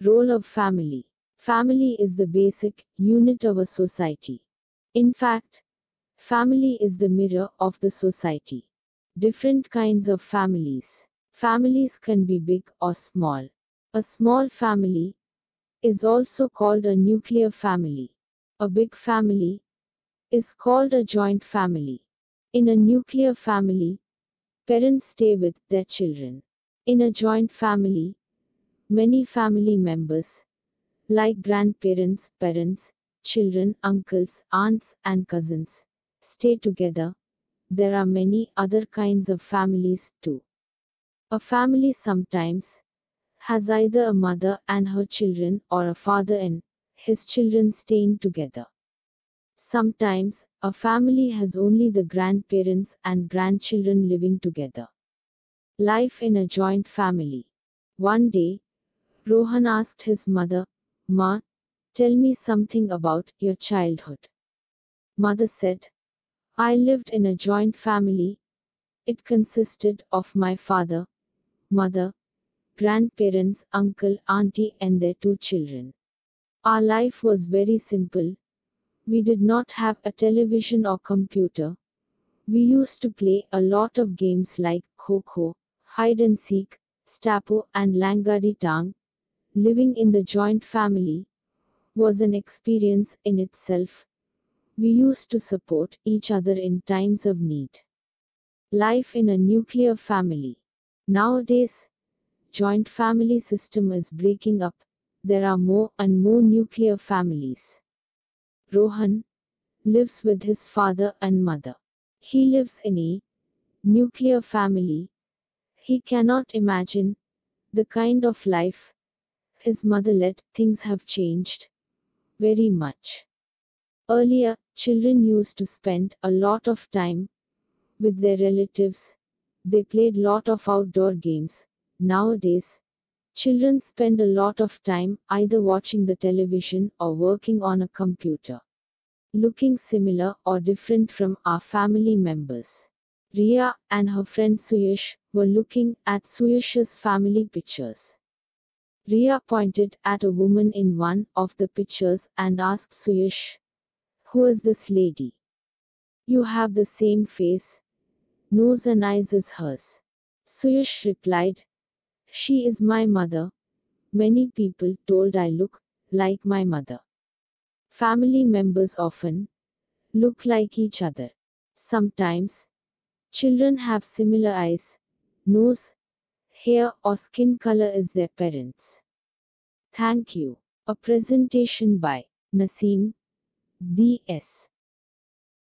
Role of family. Family is the basic unit of a society. In fact, family is the mirror of the society. Different kinds of families. Families can be big or small. A small family is also called a nuclear family. A big family is called a joint family. In a nuclear family, parents stay with their children. In a joint family, many family members, like grandparents, parents, children, uncles, aunts, and cousins, stay together. There are many other kinds of families too. A family sometimes has either a mother and her children or a father and his children staying together. Sometimes, a family has only the grandparents and grandchildren living together. Life in a joint family. One day, Rohan asked his mother, Ma, tell me something about your childhood. Mother said, I lived in a joint family. It consisted of my father, mother, grandparents, uncle, auntie, and their two children. Our life was very simple. We did not have a television or computer. We used to play a lot of games like Kho Kho, hide and seek, Stapo, and Langadi Tang. Living in the joint family was an experience in itself. We used to support each other in times of need. Life in a nuclear family. Nowadays, joint family system is breaking up. There are more and more nuclear families. Rohan lives with his father and mother. He lives in a nuclear family. He cannot imagine the kind of life his mother led. Things have changed very much. Earlier, children used to spend a lot of time with their relatives. They played lot of outdoor games. Nowadays, children spend a lot of time either watching the television or working on a computer. Looking similar or different from our family members. Ria and her friend Suyash were looking at Suyash's family pictures. Ria pointed at a woman in one of the pictures and asked Suyash, Who is this lady? You have the same face, nose and eyes as hers. Suyash replied, she is my mother. Many people told I look like my mother. Family members often look like each other. Sometimes, children have similar eyes, nose, hair, or skin color as their parents. Thank you. A presentation by Naseem D.S.